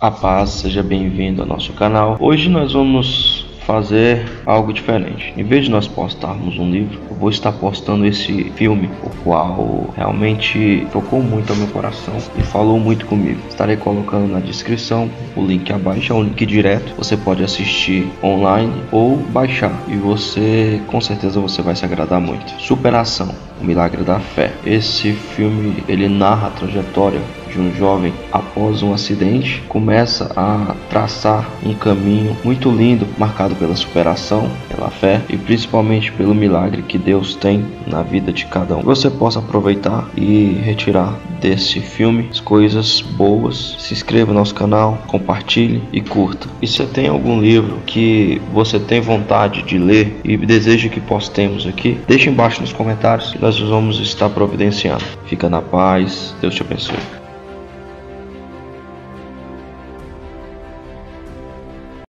A paz, seja bem-vindo ao nosso canal. Hoje nós vamos fazer algo diferente. Em vez de nós postarmos um livro, eu vou estar postando esse filme, o qual realmente tocou muito ao meu coração e falou muito comigo. Estarei colocando na descrição o link abaixo, é um link direto. Você pode assistir online ou baixar e você, com certeza, você vai se agradar muito. Superação, o milagre da fé. Esse filme ele narra a trajetória de um jovem após um acidente começa a traçar um caminho muito lindo, marcado pela superação, pela fé e principalmente pelo milagre que Deus tem na vida de cada um. Você possa aproveitar e retirar desse filme as coisas boas. Se inscreva no nosso canal, compartilhe e curta. E se tem algum livro que você tem vontade de ler e deseja que postemos aqui, deixe embaixo nos comentários que nós vamos estar providenciando. Fica na paz, Deus te abençoe.